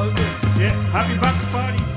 Yeah, happy box party.